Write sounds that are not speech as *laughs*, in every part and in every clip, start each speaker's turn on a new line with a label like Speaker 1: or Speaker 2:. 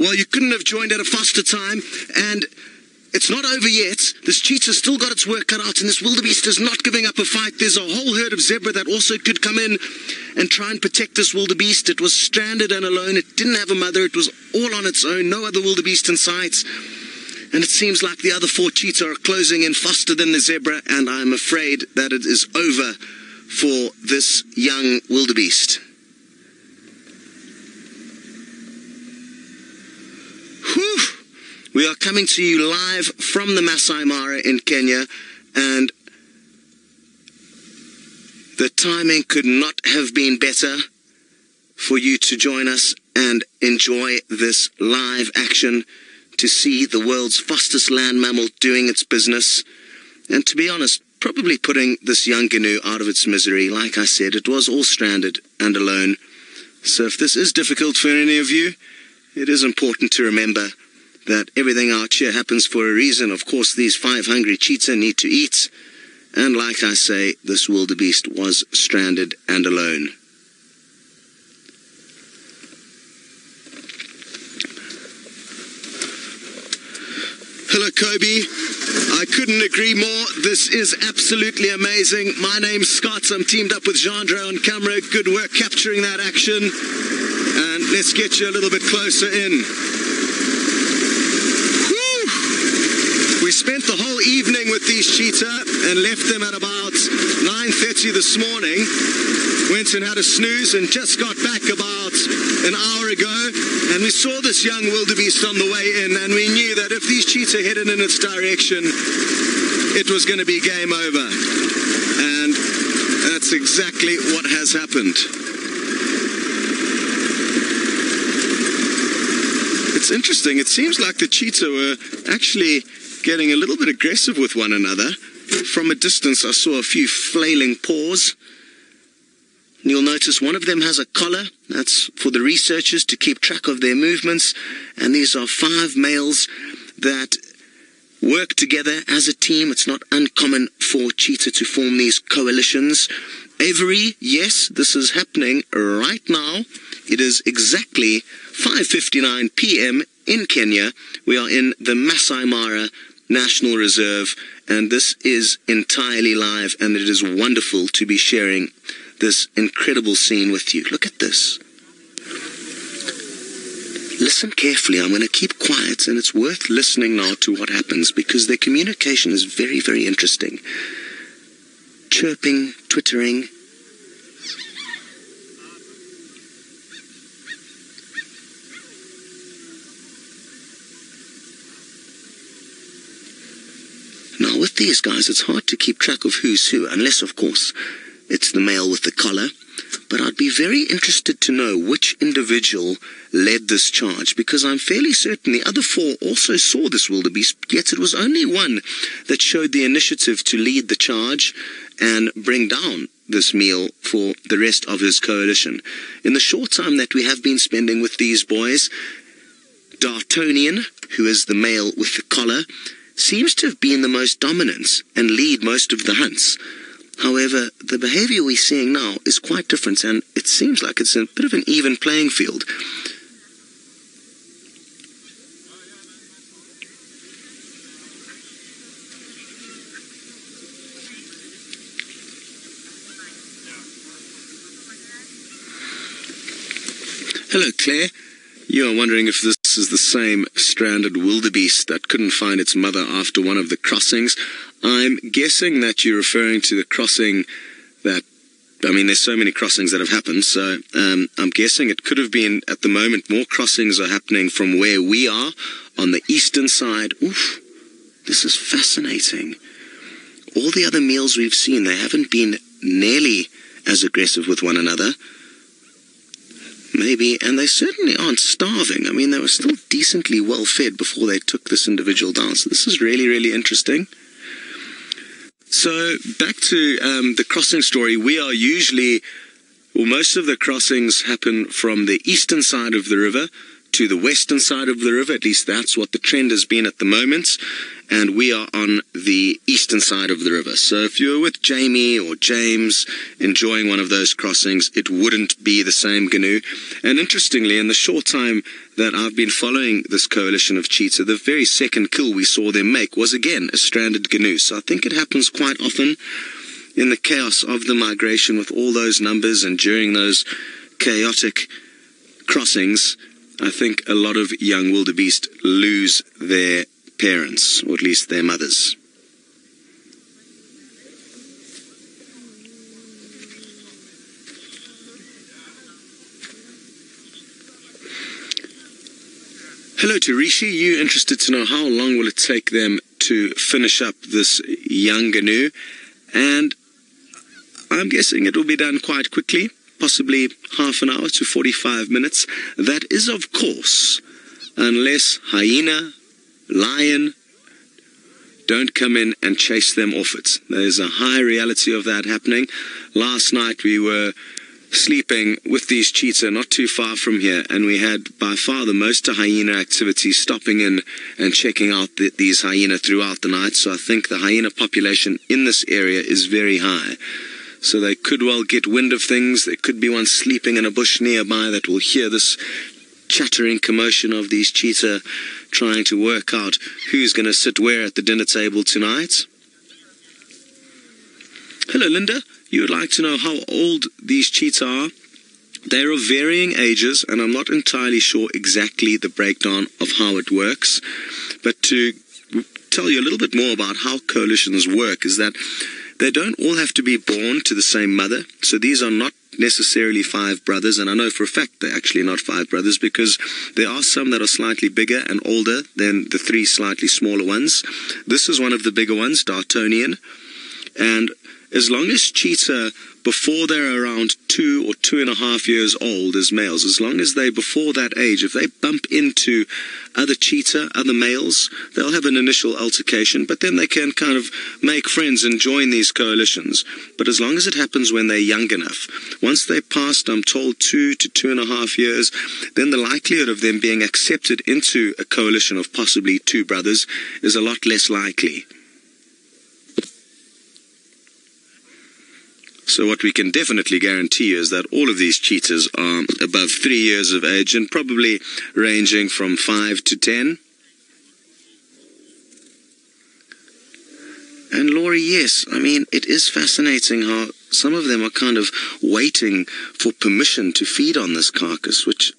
Speaker 1: Well, you couldn't have joined at a faster time, and it's not over yet. This cheetah's still got its work cut out, and this wildebeest is not giving up a fight. There's a whole herd of zebra that also could come in and try and protect this wildebeest. It was stranded and alone. It didn't have a mother. It was all on its own. No other wildebeest in sight. And it seems like the other four cheetah are closing in faster than the zebra, and I'm afraid that it is over for this young wildebeest. Whew. We are coming to you live from the Masai Mara in Kenya, and the timing could not have been better for you to join us and enjoy this live action to see the world's fastest land mammal doing its business. And to be honest, probably putting this young GNU out of its misery. Like I said, it was all stranded and alone. So if this is difficult for any of you, it is important to remember that everything out here happens for a reason. Of course, these five hungry cheetah need to eat. And like I say, this wildebeest was stranded and alone. Hello, Kobe. I couldn't agree more. This is absolutely amazing. My name's Scott. I'm teamed up with Jandre on camera. Good work capturing that action. Let's get you a little bit closer in. We spent the whole evening with these cheetah and left them at about 9.30 this morning. Went and had a snooze and just got back about an hour ago. And we saw this young wildebeest on the way in and we knew that if these cheetah headed in its direction, it was going to be game over. And that's exactly what has happened. Interesting. It seems like the cheetah were actually getting a little bit aggressive with one another. From a distance, I saw a few flailing paws. And you'll notice one of them has a collar. That's for the researchers to keep track of their movements. And these are five males that work together as a team. It's not uncommon for cheetah to form these coalitions. Avery, yes, this is happening right now. It is exactly 5:59 p.m. in Kenya. We are in the Masai Mara National Reserve, and this is entirely live, and it is wonderful to be sharing this incredible scene with you. Look at this. Listen carefully. I'm going to keep quiet, and it's worth listening now to what happens because their communication is very, very interesting. Chirping, twittering. With these guys, it's hard to keep track of who's who, unless, of course, it's the male with the collar. But I'd be very interested to know which individual led this charge, because I'm fairly certain the other four also saw this wildebeest, yet it was only one that showed the initiative to lead the charge and bring down this meal for the rest of his coalition. In the short time that we have been spending with these boys, Dartonian, who is the male with the collar, seems to have been the most dominant and lead most of the hunts. However, the behavior we're seeing now is quite different, and it seems like it's a bit of an even playing field. Hello, Claire. You are wondering if this is the same stranded wildebeest that couldn't find its mother after one of the crossings. I'm guessing that you're referring to the crossing that, I mean, there's so many crossings that have happened, so um, I'm guessing it could have been, at the moment, more crossings are happening from where we are on the eastern side. Oof, this is fascinating. All the other meals we've seen, they haven't been nearly as aggressive with one another maybe, and they certainly aren't starving. I mean, they were still decently well fed before they took this individual down. So this is really, really interesting. So back to um, the crossing story. We are usually, well, most of the crossings happen from the eastern side of the river to the western side of the river. At least that's what the trend has been at the moment. And we are on the eastern side of the river. So if you're with Jamie or James enjoying one of those crossings, it wouldn't be the same gnu. And interestingly, in the short time that I've been following this coalition of cheetah, the very second kill we saw them make was again a stranded gnu. So I think it happens quite often in the chaos of the migration with all those numbers and during those chaotic crossings, I think a lot of young wildebeest lose their parents, or at least their mothers. Hello to Rishi. You interested to know how long will it take them to finish up this young gnu? And I'm guessing it will be done quite quickly, possibly half an hour to 45 minutes. That is, of course, unless hyena, lion, don't come in and chase them off it. There's a high reality of that happening. Last night we were sleeping with these cheetah not too far from here, and we had by far the most hyena activity stopping in and checking out the, these hyena throughout the night. So I think the hyena population in this area is very high. So they could well get wind of things. There could be one sleeping in a bush nearby that will hear this chattering commotion of these cheetah trying to work out who's going to sit where at the dinner table tonight. Hello, Linda. You would like to know how old these cheetah are? They're of varying ages, and I'm not entirely sure exactly the breakdown of how it works. But to tell you a little bit more about how coalitions work is that they don't all have to be born to the same mother. So these are not necessarily five brothers, and I know for a fact they're actually not five brothers because there are some that are slightly bigger and older than the three slightly smaller ones. This is one of the bigger ones, Dartonian. And as long as cheetah, before they're around two or two and a half years old as males, as long as they before that age, if they bump into other cheetah, other males, they'll have an initial altercation, but then they can kind of make friends and join these coalitions. But as long as it happens when they're young enough, once they're past, I'm told, two to two and a half years, then the likelihood of them being accepted into a coalition of possibly two brothers is a lot less likely. So what we can definitely guarantee is that all of these cheetahs are above three years of age and probably ranging from five to ten. And Laurie, yes, I mean, it is fascinating how some of them are kind of waiting for permission to feed on this carcass, which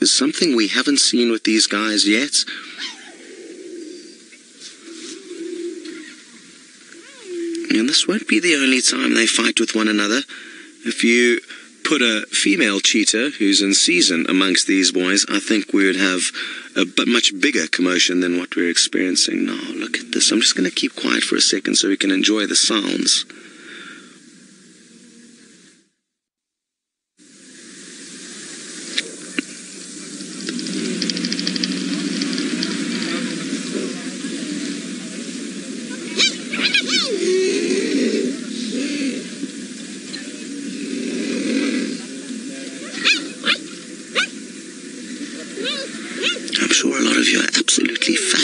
Speaker 1: is something we haven't seen with these guys yet. And this won't be the only time they fight with one another. If you put a female cheetah who's in season amongst these boys, I think we would have a much bigger commotion than what we're experiencing now. Look at this. I'm just going to keep quiet for a second so we can enjoy the sounds.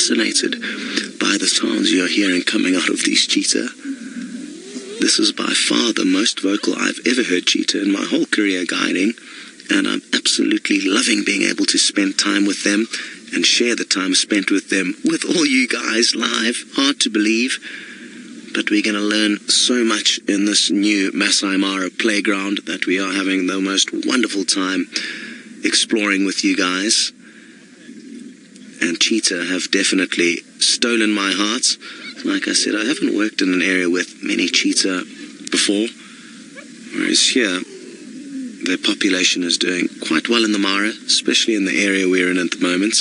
Speaker 1: Fascinated by the sounds you're hearing coming out of these cheetah. This is by far the most vocal I've ever heard cheetah in my whole career guiding, and I'm absolutely loving being able to spend time with them and share the time spent with them with all you guys live. Hard to believe. But we're going to learn so much in this new Masai Mara playground that we are having the most wonderful time exploring with you guys and cheetah have definitely stolen my heart. Like I said, I haven't worked in an area with many cheetah before, whereas here, their population is doing quite well in the Mara, especially in the area we're in at the moment.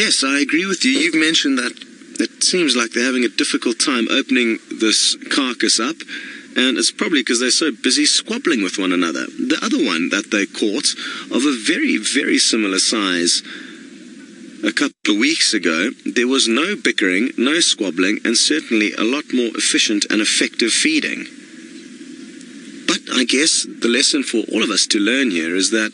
Speaker 1: Yes, I agree with you. You've mentioned that it seems like they're having a difficult time opening this carcass up, and it's probably because they're so busy squabbling with one another. The other one that they caught, of a very, very similar size, a couple of weeks ago, there was no bickering, no squabbling, and certainly a lot more efficient and effective feeding. But I guess the lesson for all of us to learn here is that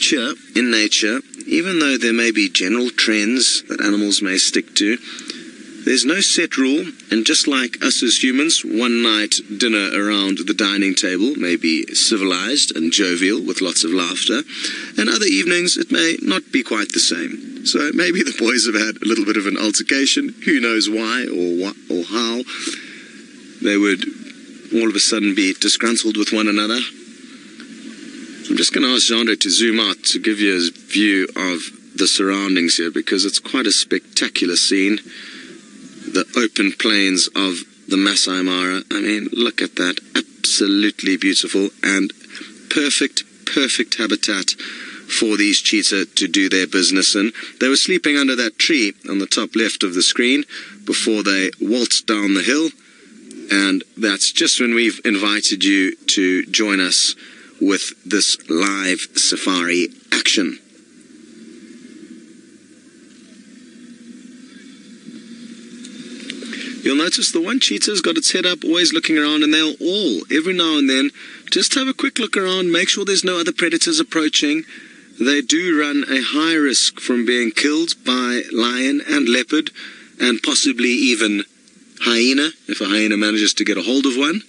Speaker 1: here in nature, even though there may be general trends that animals may stick to, there's no set rule, and just like us as humans, one night dinner around the dining table may be civilized and jovial with lots of laughter, and other evenings it may not be quite the same. So maybe the boys have had a little bit of an altercation, who knows why or what or how. They would all of a sudden be disgruntled with one another. I'm just going to ask Jandre to zoom out to give you a view of the surroundings here because it's quite a spectacular scene the open plains of the Masai Mara. I mean, look at that. Absolutely beautiful and perfect, perfect habitat for these cheetah to do their business in. They were sleeping under that tree on the top left of the screen before they waltzed down the hill. And that's just when we've invited you to join us with this live safari action. You'll notice the one cheetah's got its head up, always looking around, and they'll all, every now and then, just have a quick look around, make sure there's no other predators approaching. They do run a high risk from being killed by lion and leopard, and possibly even hyena, if a hyena manages to get a hold of one.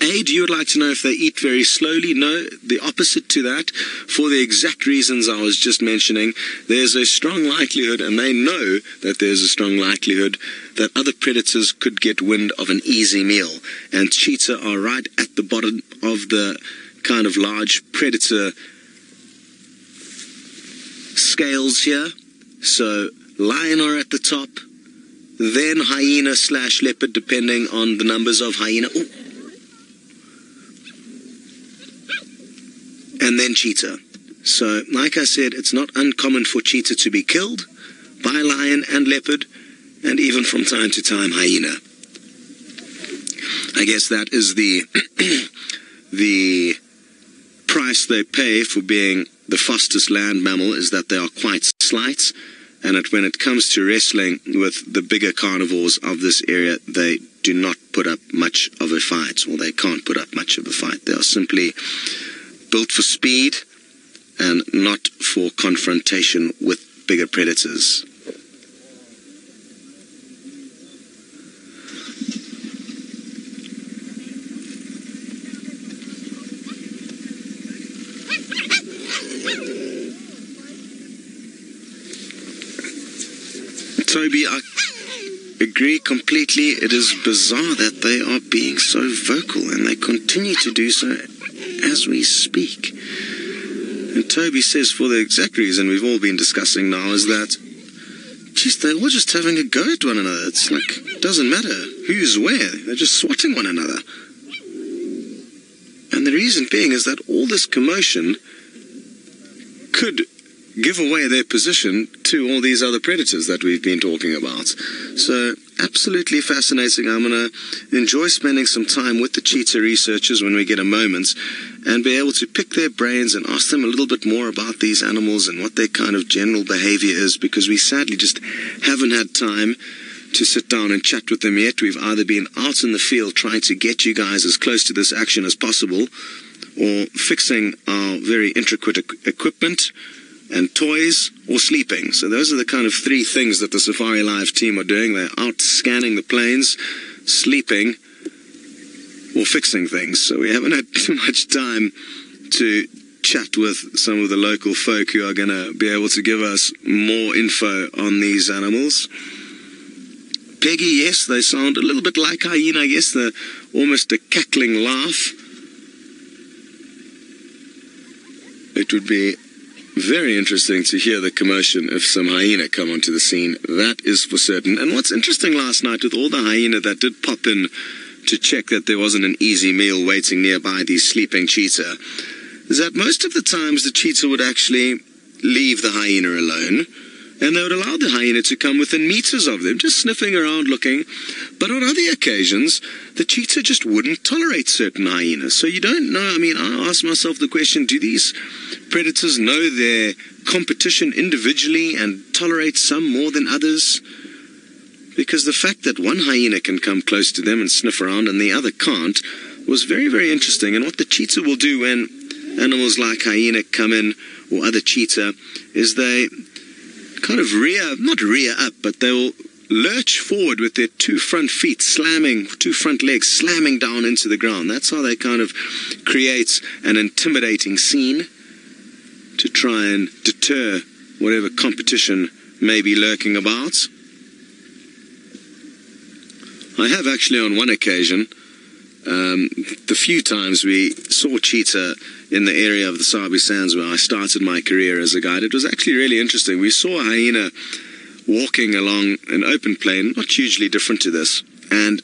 Speaker 1: Aid, you would like to know if they eat very slowly. No, the opposite to that. For the exact reasons I was just mentioning, there's a strong likelihood, and they know that there's a strong likelihood that other predators could get wind of an easy meal. And cheetah are right at the bottom of the kind of large predator scales here. So lion are at the top, then hyena slash leopard, depending on the numbers of hyena. Ooh. And then cheetah. So, like I said, it's not uncommon for cheetah to be killed by lion and leopard and even from time to time hyena. I guess that is the *clears throat* the price they pay for being the fastest land mammal is that they are quite slight, and that when it comes to wrestling with the bigger carnivores of this area, they do not put up much of a fight, or they can't put up much of a fight. They are simply built for speed and not for confrontation with bigger predators. Toby, I agree completely. It is bizarre that they are being so vocal and they continue to do so as we speak. And Toby says, for the exact reason we've all been discussing now, is that, geez, they're all just having a go at one another. It's like, it doesn't matter who's where, they're just swatting one another. And the reason being is that all this commotion could give away their position to all these other predators that we've been talking about. So, absolutely fascinating. I'm going to enjoy spending some time with the cheetah researchers when we get a moment and be able to pick their brains and ask them a little bit more about these animals and what their kind of general behavior is because we sadly just haven't had time to sit down and chat with them yet. We've either been out in the field trying to get you guys as close to this action as possible or fixing our very intricate equipment and toys or sleeping. So those are the kind of three things that the Safari Live team are doing. They're out scanning the plains, sleeping, or fixing things. So we haven't *laughs* had too much time to chat with some of the local folk who are going to be able to give us more info on these animals. Peggy, yes, they sound a little bit like hyena. Guess they're almost a cackling laugh. It would be very interesting to hear the commotion if some hyena come onto the scene. That is for certain. And what's interesting last night with all the hyena that did pop in to check that there wasn't an easy meal waiting nearby the sleeping cheetah is that most of the times the cheetah would actually leave the hyena alone and they would allow the hyena to come within meters of them, just sniffing around looking. But on other occasions, the cheetah just wouldn't tolerate certain hyenas. So you don't know. I mean, I ask myself the question do these predators know their competition individually and tolerate some more than others? Because the fact that one hyena can come close to them and sniff around and the other can't was very, very interesting. And what the cheetah will do when animals like hyena come in or other cheetah is they kind of rear, not rear up, but they'll lurch forward with their two front feet slamming, two front legs slamming down into the ground. That's how they kind of create an intimidating scene to try and deter whatever competition may be lurking about. I have actually on one occasion, um, the few times we saw cheetah in the area of the Sabi Sands where I started my career as a guide, it was actually really interesting. We saw a hyena walking along an open plain, not hugely different to this, and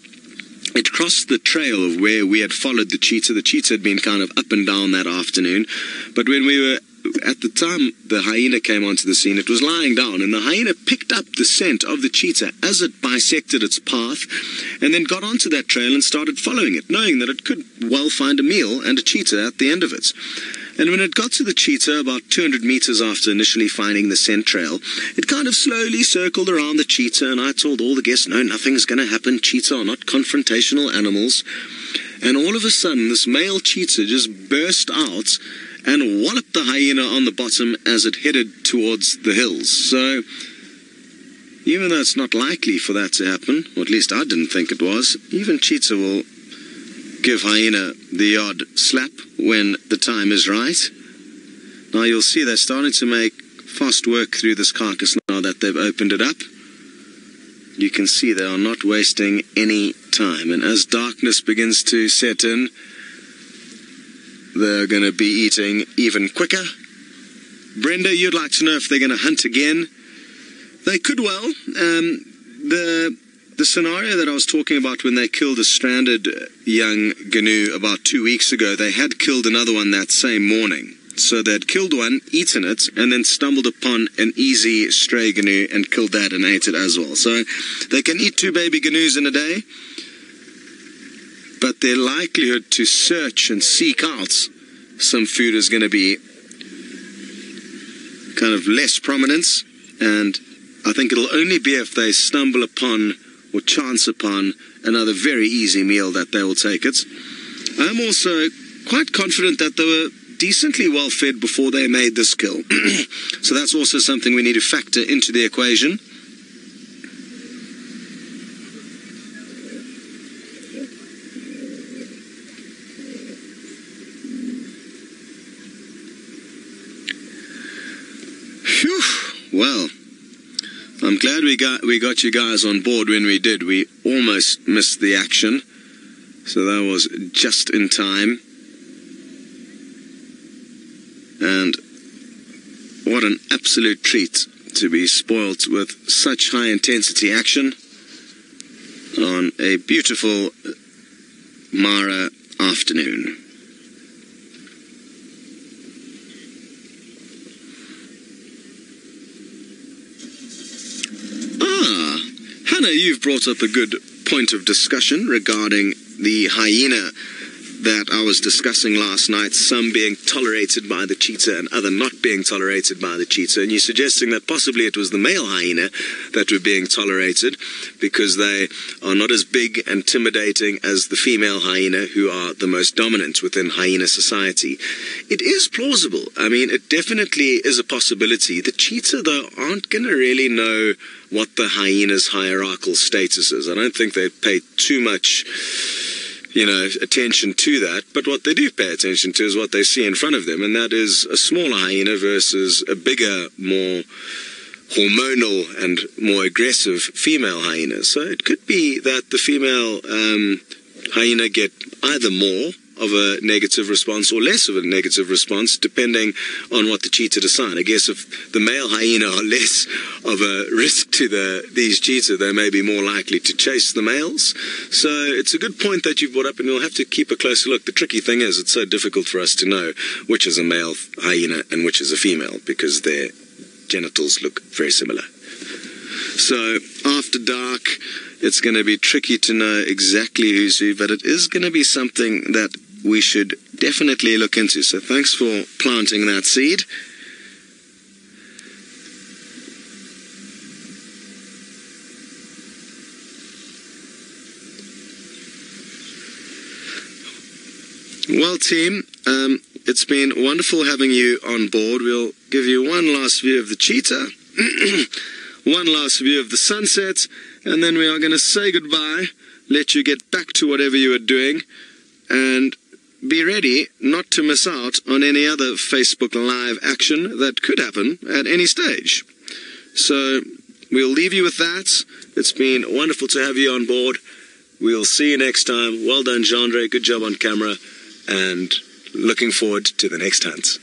Speaker 1: it crossed the trail of where we had followed the cheetah. The cheetah had been kind of up and down that afternoon, but when we were at the time the hyena came onto the scene, it was lying down, and the hyena picked up the scent of the cheetah as it bisected its path, and then got onto that trail and started following it, knowing that it could well find a meal and a cheetah at the end of it. And when it got to the cheetah, about 200 meters after initially finding the scent trail, it kind of slowly circled around the cheetah, and I told all the guests, no, nothing's going to happen. Cheetah are not confrontational animals. And all of a sudden, this male cheetah just burst out and walloped the hyena on the bottom as it headed towards the hills. So, even though it's not likely for that to happen, or at least I didn't think it was, even cheetah will give hyena the odd slap when the time is right. Now you'll see they're starting to make fast work through this carcass now that they've opened it up. You can see they are not wasting any time. And as darkness begins to set in, they're going to be eating even quicker. Brenda, you'd like to know if they're going to hunt again. They could well. Um, the the scenario that I was talking about when they killed a stranded young gnu about two weeks ago, they had killed another one that same morning. So they'd killed one, eaten it, and then stumbled upon an easy stray gnu and killed that and ate it as well. So they can eat two baby gnus in a day but their likelihood to search and seek out some food is going to be kind of less prominence. And I think it'll only be if they stumble upon or chance upon another very easy meal that they will take it. I'm also quite confident that they were decently well fed before they made this kill. *clears throat* so that's also something we need to factor into the equation. Well, I'm glad we got we got you guys on board when we did. We almost missed the action, so that was just in time. And what an absolute treat to be spoilt with such high intensity action on a beautiful uh, Mara afternoon. Hannah, you've brought up a good point of discussion regarding the hyena that I was discussing last night, some being tolerated by the cheetah and other not being tolerated by the cheetah. And you're suggesting that possibly it was the male hyena that were being tolerated because they are not as big and intimidating as the female hyena, who are the most dominant within hyena society. It is plausible. I mean, it definitely is a possibility. The cheetah, though, aren't going to really know what the hyena's hierarchical status is. I don't think they pay too much you know, attention to that. But what they do pay attention to is what they see in front of them, and that is a smaller hyena versus a bigger, more hormonal and more aggressive female hyena. So it could be that the female um, hyena get either more of a negative response or less of a negative response, depending on what the cheetah decide. I guess if the male hyena are less of a risk to the these cheetah, they may be more likely to chase the males. So it's a good point that you've brought up, and we'll have to keep a closer look. The tricky thing is, it's so difficult for us to know which is a male hyena and which is a female because they're genitals look very similar. So after dark, it's going to be tricky to know exactly who's who, but it is going to be something that we should definitely look into. So thanks for planting that seed. Well, team, um, it's been wonderful having you on board. We'll give you one last view of the cheetah, *clears throat* one last view of the sunset, and then we are going to say goodbye, let you get back to whatever you are doing, and be ready not to miss out on any other Facebook Live action that could happen at any stage. So we'll leave you with that. It's been wonderful to have you on board. We'll see you next time. Well done, Jandre. Good job on camera and looking forward to the next hunt.